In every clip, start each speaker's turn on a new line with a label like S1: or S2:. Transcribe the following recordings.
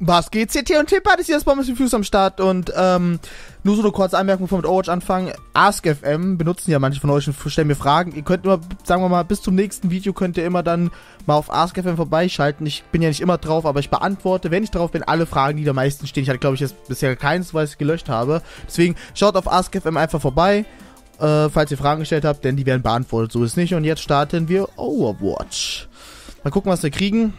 S1: Was geht? CT und Tipp ich das Bomben Fuß am Start und ähm, nur so eine kurze Anmerkung, bevor wir mit Overwatch anfangen. AskFM benutzen ja manche von euch und stellen mir Fragen. Ihr könnt immer, sagen wir mal, bis zum nächsten Video könnt ihr immer dann mal auf AskFM vorbeischalten. Ich bin ja nicht immer drauf, aber ich beantworte, wenn ich drauf bin, alle Fragen, die da meistens stehen. Ich hatte, glaube ich, jetzt bisher keins, weil ich es gelöscht habe. Deswegen schaut auf AskFM einfach vorbei, äh, falls ihr Fragen gestellt habt, denn die werden beantwortet. So ist nicht. Und jetzt starten wir Overwatch. Mal gucken, was wir kriegen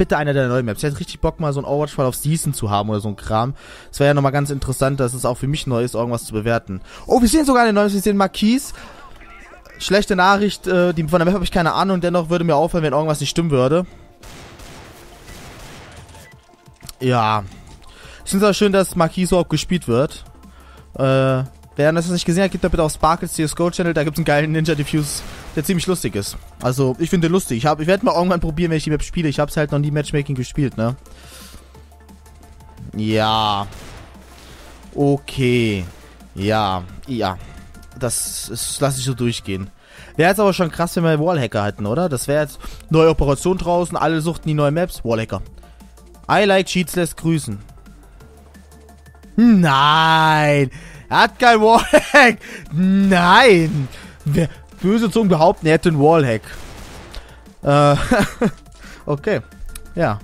S1: bitte einer der neuen Maps. Ich hätte richtig Bock, mal so ein Overwatch-Fall auf Season zu haben oder so ein Kram. Das wäre ja nochmal ganz interessant, dass es auch für mich neu ist, irgendwas zu bewerten. Oh, wir sehen sogar eine neue, wir sehen Marquise. Schlechte Nachricht, äh, die, von der Map habe ich keine Ahnung, dennoch würde mir auffallen, wenn irgendwas nicht stimmen würde. Ja. Ich finde es auch schön, dass Marquise überhaupt gespielt wird. Äh, Wer das nicht gesehen hat, gibt da bitte auf Sparkles CSGO Channel, da gibt es einen geilen Ninja Diffuse, der ziemlich lustig ist. Also, ich finde lustig. Ich, ich werde mal irgendwann probieren, wenn ich die Map spiele. Ich habe es halt noch nie Matchmaking gespielt, ne? Ja. Okay. Ja. Ja. Das lasse ich so durchgehen. Wäre jetzt aber schon krass, wenn wir Wallhacker hätten, oder? Das wäre jetzt neue Operation draußen, alle suchten die neuen Maps. Wallhacker. I like Cheats lässt grüßen. Nein! Er hat kein Wallhack. Nein. Wer, böse Zungen behaupten, er hätte einen Wallhack. Äh, okay. Ja.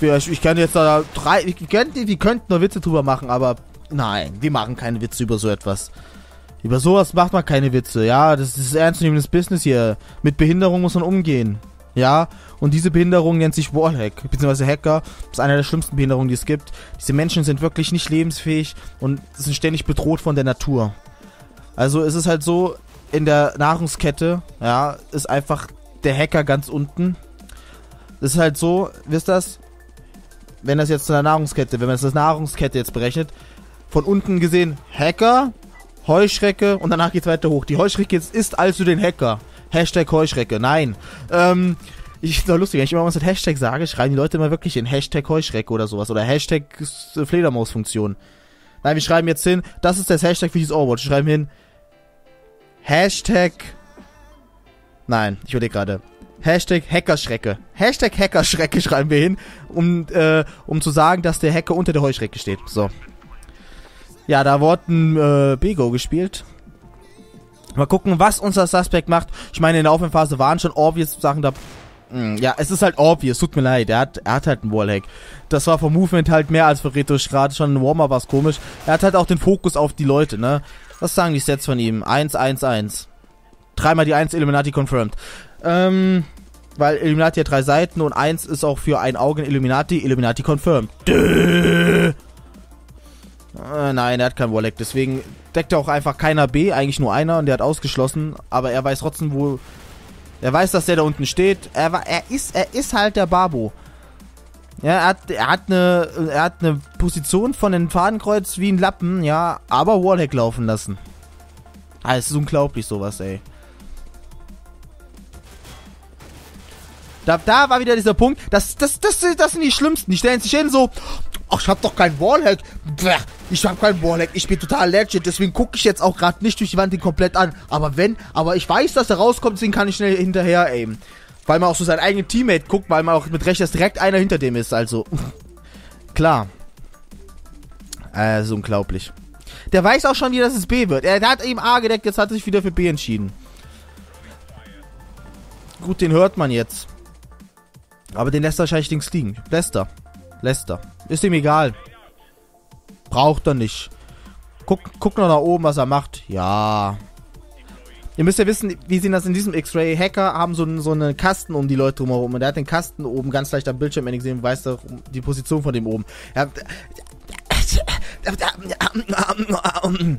S1: Ich, ich kann jetzt da drei. Wir könnten, wir könnten nur Witze drüber machen, aber nein, wir machen keine Witze über so etwas. Über sowas macht man keine Witze. Ja, das ist ernstzunehmendes Business hier. Mit Behinderung muss man umgehen. Ja, und diese Behinderung nennt sich Wallhack, beziehungsweise Hacker. Das ist eine der schlimmsten Behinderungen, die es gibt. Diese Menschen sind wirklich nicht lebensfähig und sind ständig bedroht von der Natur. Also es ist halt so, in der Nahrungskette, ja, ist einfach der Hacker ganz unten. Das ist halt so, wisst ihr das? Wenn das jetzt zu einer Nahrungskette, wenn man das als Nahrungskette jetzt berechnet, von unten gesehen Hacker, Heuschrecke und danach geht's weiter hoch. Die Heuschrecke ist also den Hacker. Hashtag Heuschrecke. Nein. Ähm, ich finde lustig, wenn ich immer was mit Hashtag sage, schreiben die Leute immer wirklich in Hashtag Heuschrecke oder sowas. Oder Hashtag Fledermausfunktion. Nein, wir schreiben jetzt hin, das ist das Hashtag für dieses Overwatch. Wir schreiben hin Hashtag Nein, ich überlege gerade. Hashtag Hackerschrecke. Hashtag Hackerschrecke schreiben wir hin, um, äh, um zu sagen, dass der Hacker unter der Heuschrecke steht. So. Ja, da wurde äh, Bego gespielt. Mal gucken, was unser Suspect macht. Ich meine, in der Aufwärmphase waren schon obvious Sachen da. Hm, ja, es ist halt obvious, tut mir leid. Er hat, er hat halt einen Wallhack. Das war vom Movement halt mehr als für Retro gerade schon ein Warmer war es komisch. Er hat halt auch den Fokus auf die Leute, ne? Was sagen die Sets von ihm? 1, 1, 1. Dreimal die 1 Illuminati confirmed. Ähm, weil Illuminati hat drei Seiten und 1 ist auch für ein Auge in Illuminati. Illuminati confirmed. Dö. Äh, nein, er hat kein Wallhack, deswegen deckt er auch einfach keiner B, eigentlich nur einer und der hat ausgeschlossen, aber er weiß trotzdem, wo. Er weiß, dass der da unten steht. Er, war, er, ist, er ist halt der Babo. Ja, er hat, er hat eine, er hat eine Position von den Fadenkreuz wie ein Lappen, ja, aber Wallhack laufen lassen. Ah, es ist unglaublich sowas, ey. Da, da war wieder dieser Punkt, das, das, das, das sind die Schlimmsten. Die stellen sich hin so, ach, ich hab doch keinen Wallhack. Ich hab keinen Wallhack. Ich bin total legit. Deswegen gucke ich jetzt auch gerade nicht durch die Wand den komplett an. Aber wenn, aber ich weiß, dass er rauskommt, deswegen kann ich schnell hinterher aimen. Weil man auch so sein eigenes Teammate guckt, weil man auch mit Recht, dass direkt einer hinter dem ist. Also, klar. Ist unglaublich. Der weiß auch schon wieder, dass es B wird. Er hat eben A gedeckt, jetzt hat er sich wieder für B entschieden. Gut, den hört man jetzt. Aber den lässt er wahrscheinlich links liegen. Lässt Lester. Ist ihm egal. Braucht er nicht. Guck, guck noch nach oben, was er macht. Ja. Ihr müsst ja wissen, wie sehen das in diesem X-Ray. Hacker haben so, so einen Kasten um die Leute drumherum. Und der hat den Kasten oben ganz leicht am Bildschirm gesehen und weiß doch die Position von dem oben. Ja,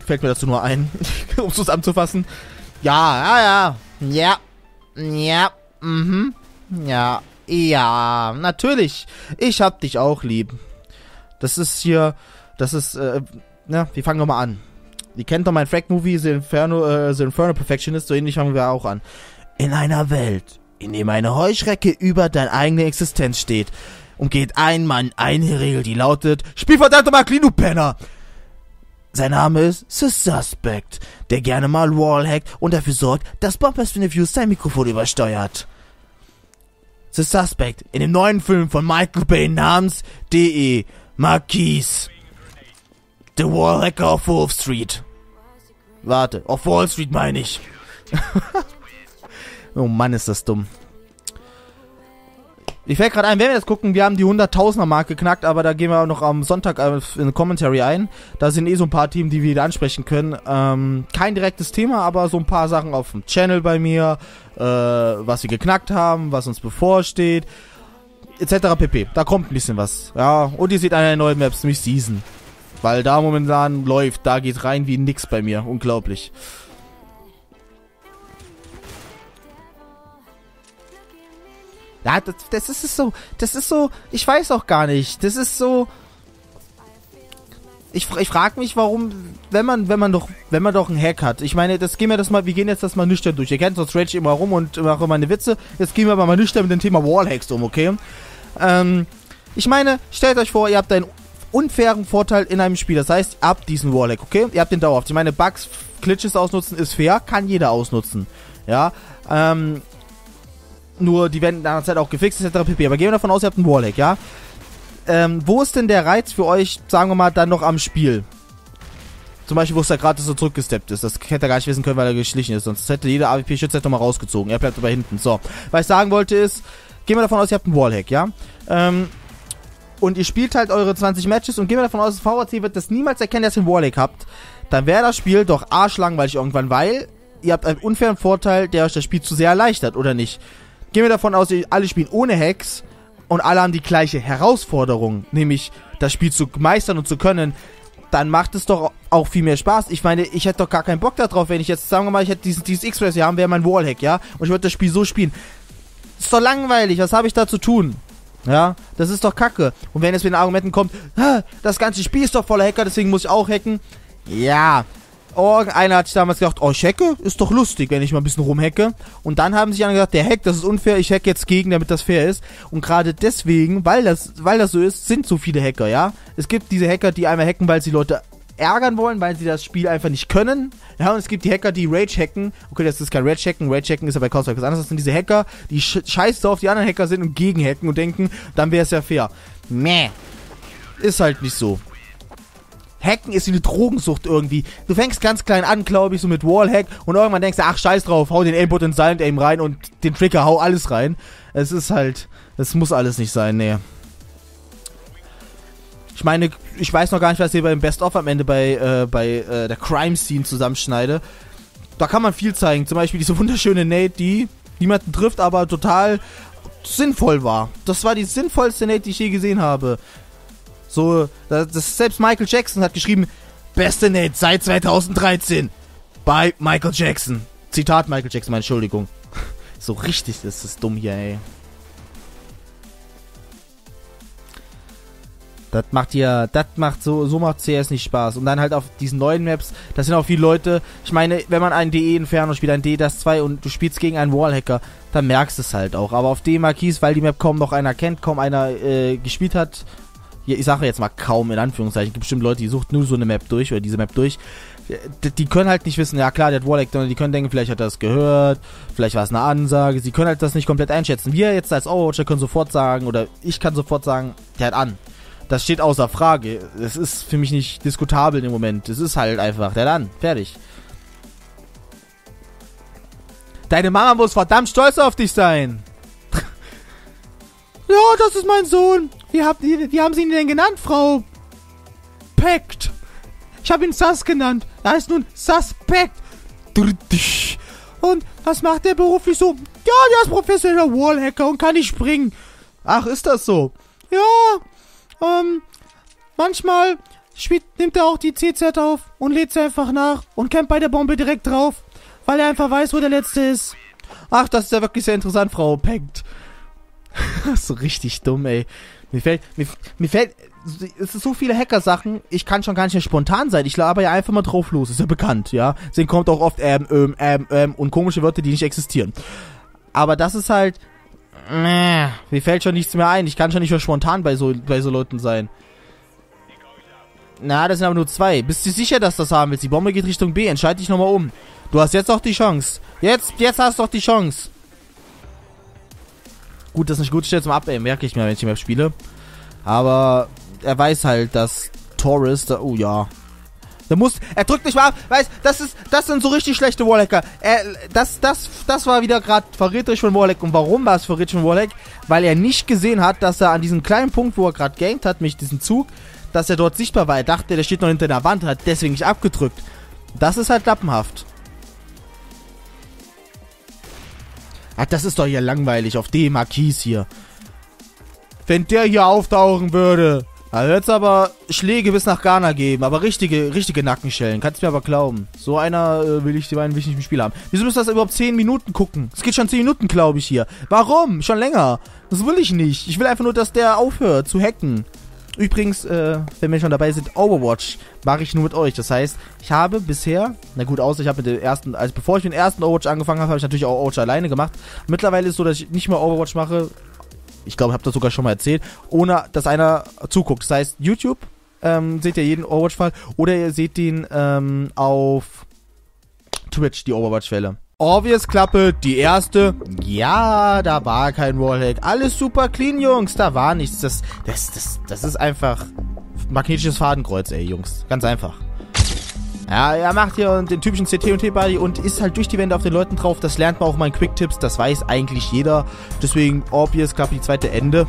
S1: fällt mir dazu nur ein, um es zusammenzufassen. Ja, ja, ja. Ja. Ja. Mhm. Ja. Ja, natürlich. Ich hab dich auch lieb. Das ist hier, das ist, äh, na, wir fangen nochmal an. Ihr kennt doch mein Frag-Movie, The Inferno, äh, The Inferno Perfectionist, so ähnlich fangen wir auch an. In einer Welt, in dem eine Heuschrecke über deine eigene Existenz steht, umgeht ein Mann eine Regel, die lautet, spiel verdammt mal clean, du Penner! Sein Name ist The Suspect, der gerne mal Wallhackt und dafür sorgt, dass Bombers Views sein Mikrofon übersteuert. The Suspect in dem neuen Film von Michael Bay namens D.E. Marquise. The Wallhacker of Wolf Street. Warte, auf Wall Street meine ich. oh Mann, ist das dumm. Ich fällt gerade ein, wenn wir das gucken, wir haben die 100.000er Marke geknackt, aber da gehen wir auch noch am Sonntag äh, in den Commentary ein. Da sind eh so ein paar Themen, die wir wieder ansprechen können. Ähm, kein direktes Thema, aber so ein paar Sachen auf dem Channel bei mir, äh, was wir geknackt haben, was uns bevorsteht, etc. pp. Da kommt ein bisschen was. Ja, und ihr seht eine neue Maps, nämlich Season. Weil da momentan läuft, da geht rein wie nix bei mir. Unglaublich. Ja, das, das ist so, das ist so, ich weiß auch gar nicht. Das ist so. Ich, ich frage mich, warum, wenn man, wenn man doch, wenn man doch einen Hack hat. Ich meine, das gehen wir das mal, wir gehen jetzt das mal nüchtern durch. Ihr kennt sonst Rage immer rum und mache meine Witze. Jetzt gehen wir aber mal nüchtern mit dem Thema Wallhacks um, okay? Ähm, ich meine, stellt euch vor, ihr habt einen unfairen Vorteil in einem Spiel. Das heißt, ihr habt diesen Wallhack, okay? Ihr habt den dauerhaft. Ich meine, Bugs, Glitches ausnutzen ist fair, kann jeder ausnutzen. Ja, ähm, nur die werden in der Zeit auch gefixt, etc. pp. Aber gehen wir davon aus, ihr habt einen Warlock, ja? Ähm, wo ist denn der Reiz für euch, sagen wir mal, dann noch am Spiel? Zum Beispiel, wo es da gerade so zurückgesteppt ist. Das hätte er gar nicht wissen können, weil er geschlichen ist. Sonst hätte jeder AWP-Schütze nochmal rausgezogen. Er bleibt aber hinten. So. Was ich sagen wollte ist, gehen wir davon aus, ihr habt einen Wallhack, ja? Ähm, und ihr spielt halt eure 20 Matches und gehen wir davon aus, das VHC wird das niemals erkennen, dass ihr einen Warlock habt. Dann wäre das Spiel doch arschlangweilig irgendwann, weil ihr habt einen unfairen Vorteil, der euch das Spiel zu sehr erleichtert, oder nicht? Gehen wir davon aus, alle spielen ohne Hacks und alle haben die gleiche Herausforderung, nämlich das Spiel zu meistern und zu können, dann macht es doch auch viel mehr Spaß. Ich meine, ich hätte doch gar keinen Bock darauf, wenn ich jetzt, sagen wir mal, ich hätte dieses, dieses X-Press hier haben, wäre mein Wallhack, ja? Und ich würde das Spiel so spielen. ist doch langweilig, was habe ich da zu tun? Ja, das ist doch kacke. Und wenn jetzt mit den Argumenten kommt, das ganze Spiel ist doch voller Hacker, deswegen muss ich auch hacken. Ja, Irgendeiner hat sich damals gedacht, oh, ich hacke, ist doch lustig, wenn ich mal ein bisschen rumhacke. Und dann haben sich alle gesagt, der Hack, das ist unfair, ich hack jetzt gegen, damit das fair ist. Und gerade deswegen, weil das, weil das so ist, sind so viele Hacker, ja. Es gibt diese Hacker, die einmal hacken, weil sie Leute ärgern wollen, weil sie das Spiel einfach nicht können. Ja, und es gibt die Hacker, die Rage hacken. Okay, das ist kein Rage hacken. Rage hacken ist ja bei Counter-Strike was. Das sind diese Hacker, die sch scheiße auf die anderen Hacker sind und gegen hacken und denken, dann wäre es ja fair. Meh. Ist halt nicht so. Hacken ist wie eine Drogensucht irgendwie. Du fängst ganz klein an, glaube ich, so mit Wallhack und irgendwann denkst du, ach, scheiß drauf, hau den Aimbot in Silent Aim rein und den Trigger, hau alles rein. Es ist halt, es muss alles nicht sein, nee. Ich meine, ich weiß noch gar nicht, was ich hier beim Best-of am Ende bei, äh, bei äh, der Crime-Scene zusammenschneide. Da kann man viel zeigen. Zum Beispiel diese wunderschöne Nate, die niemanden trifft, aber total sinnvoll war. Das war die sinnvollste Nate, die ich je gesehen habe. So, das, selbst Michael Jackson hat geschrieben, beste Nate seit 2013 bei Michael Jackson. Zitat Michael Jackson, meine Entschuldigung. So richtig ist es dumm hier, ey. Das macht ja, das macht so, so macht CS nicht Spaß. Und dann halt auf diesen neuen Maps, das sind auch viele Leute. Ich meine, wenn man einen DE Inferno spielt, ein D das 2 und du spielst gegen einen Wallhacker, dann merkst du es halt auch. Aber auf D Marquis, weil die Map kaum noch einer kennt, kaum einer äh, gespielt hat, ich sage jetzt mal kaum in Anführungszeichen, es gibt bestimmt Leute, die sucht nur so eine Map durch oder diese Map durch. Die, die können halt nicht wissen, ja klar, der hat Warlock, die können denken, vielleicht hat er das gehört, vielleicht war es eine Ansage, sie können halt das nicht komplett einschätzen. Wir jetzt als Overwatcher können sofort sagen, oder ich kann sofort sagen, der hat an. Das steht außer Frage. Es ist für mich nicht diskutabel im Moment. Es ist halt einfach, der hat an. Fertig. Deine Mama muss verdammt stolz auf dich sein. Ja, das ist mein Sohn. Wie, habt ihr, wie haben Sie ihn denn genannt, Frau? Pekt. Ich habe ihn Sus genannt. Er ist nun Suspect. Und was macht der beruflich so? Ja, der ist professioneller Wallhacker und kann nicht springen. Ach, ist das so? Ja, ähm, manchmal spielt, nimmt er auch die CZ auf und lädt sie einfach nach und campt bei der Bombe direkt drauf, weil er einfach weiß, wo der letzte ist. Ach, das ist ja wirklich sehr interessant, Frau Pekt. so richtig dumm, ey. Mir fällt, mir, mir fällt, es sind so viele Hacker-Sachen, ich kann schon gar nicht mehr spontan sein. Ich laber ja einfach mal drauf los, ist ja bekannt, ja. Deswegen kommt auch oft ähm, ähm, ähm, ähm und komische Wörter, die nicht existieren. Aber das ist halt, äh, mir fällt schon nichts mehr ein. Ich kann schon nicht mehr spontan bei so, bei so Leuten sein. Na, das sind aber nur zwei. Bist du sicher, dass das haben willst? Die Bombe geht Richtung B. Entscheid dich nochmal um. Du hast jetzt doch die Chance. Jetzt, jetzt hast du doch die Chance. Gut, das ist nicht gut steht zum Abaimen, merke ich mir, wenn ich die Map spiele. Aber er weiß halt, dass Taurus, da, oh ja. Der muss, er drückt nicht mal ab, weißt, das ist, das sind so richtig schlechte Warhacker. Er, das, das, das war wieder gerade verräterisch von Warhack. Und warum war es verräterisch von Warhack? Weil er nicht gesehen hat, dass er an diesem kleinen Punkt, wo er gerade gamed hat, mich diesen Zug, dass er dort sichtbar war. Er dachte, der steht noch hinter der Wand, hat deswegen nicht abgedrückt. Das ist halt lappenhaft. Ach, das ist doch hier langweilig auf dem Marquis hier. Wenn der hier auftauchen würde, da wird es aber Schläge bis nach Ghana geben. Aber richtige, richtige Nackenschellen. Kannst du mir aber glauben. So einer äh, will ich, will ich nicht im Spiel haben. Wieso müssen das überhaupt 10 Minuten gucken? Es geht schon 10 Minuten, glaube ich, hier. Warum? Schon länger. Das will ich nicht. Ich will einfach nur, dass der aufhört zu hacken. Übrigens, äh, wenn wir schon dabei sind, Overwatch mache ich nur mit euch. Das heißt, ich habe bisher, na gut, außer ich habe mit dem ersten, also bevor ich mit dem ersten Overwatch angefangen habe, habe ich natürlich auch Overwatch alleine gemacht. Mittlerweile ist es so, dass ich nicht mehr Overwatch mache. Ich glaube, ich habe das sogar schon mal erzählt, ohne dass einer zuguckt. Das heißt, YouTube ähm, seht ihr jeden Overwatch-Fall oder ihr seht den ähm, auf Twitch, die Overwatch-Fälle. Obvious Klappe, die erste. Ja, da war kein Wallhack. Alles super clean, Jungs. Da war nichts. Das, das, das, das ist einfach magnetisches Fadenkreuz, ey, Jungs. Ganz einfach. Ja, er macht hier den typischen CT und T-Body und ist halt durch die Wände auf den Leuten drauf. Das lernt man auch mal in Quick-Tipps. Das weiß eigentlich jeder. Deswegen Obvious Klappe, die zweite Ende.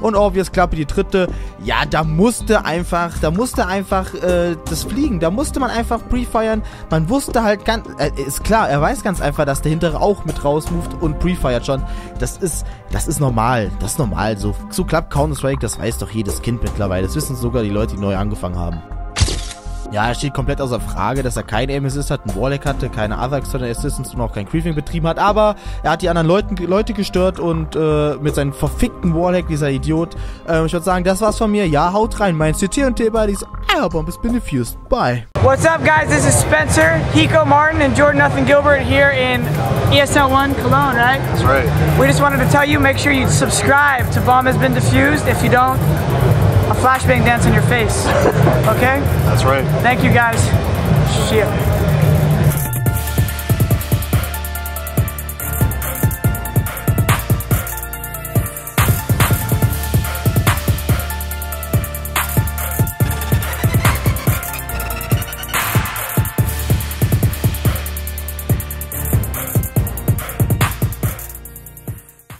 S1: Und Obvious Klappe die dritte. Ja, da musste einfach, da musste einfach äh, das fliegen. Da musste man einfach pre-firen. Man wusste halt ganz, äh, ist klar, er weiß ganz einfach, dass der hintere auch mit rausmoved und pre-fired schon. Das ist, das ist normal. Das ist normal. So, so klappt Counter-Strike, das weiß doch jedes Kind mittlerweile. Das wissen sogar die Leute, die neu angefangen haben. Ja, er steht komplett außer Frage, dass er kein Aim Assist hat, einen Warlock hatte, keine Other External Assistance und auch kein Creeping betrieben hat, aber er hat die anderen Leuten, Leute gestört und äh, mit seinem verfickten Warlock, dieser Idiot. Ähm, ich würde sagen, das war's von mir. Ja, haut rein. Mein CT und T-Buddies. Album has been diffused. Bye.
S2: What's up, guys? This is Spencer, Hiko Martin, and Jordan Nothing Gilbert here in ESL 1 Cologne, right?
S3: That's right.
S2: We just wanted to tell you, make sure you subscribe to Bomb Has Been Diffused. If you don't, a flashbang dance on your face. Okay?
S3: That's right.
S2: Thank you guys. Shit.